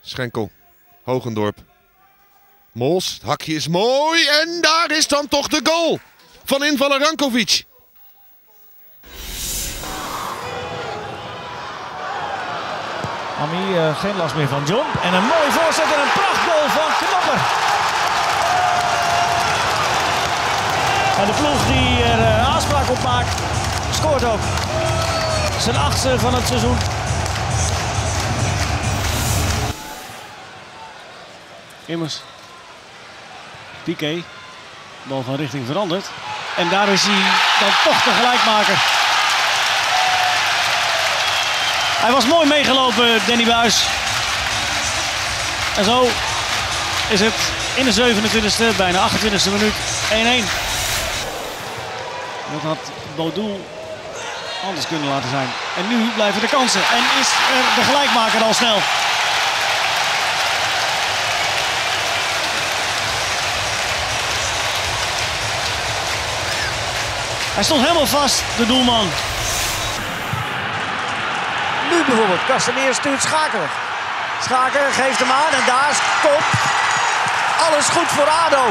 Schenkel. Hogendorp. Mols. Het hakje is mooi. En daar is dan toch de goal van invaller Rankovic. Ami, uh, geen last meer van John. En een mooi voorzet en een prachtgoal van Knopper. En de ploeg die er uh, aanspraak op maakt, scoort ook. Zijn achtste van het seizoen. Immers. Piqué. Bal van richting veranderd. En daar is hij dan toch de gelijkmaker. Hij was mooi meegelopen, Danny Buis. En zo is het in de 27e, bijna 28e minuut 1-1. Dat had Bodoel anders kunnen laten zijn. En nu blijven de kansen. En is er de gelijkmaker al snel. Hij stond helemaal vast, de doelman. Nu bijvoorbeeld, Casemir stuurt Schaker. Schaker geeft hem aan en daar kop. Alles goed voor ADO.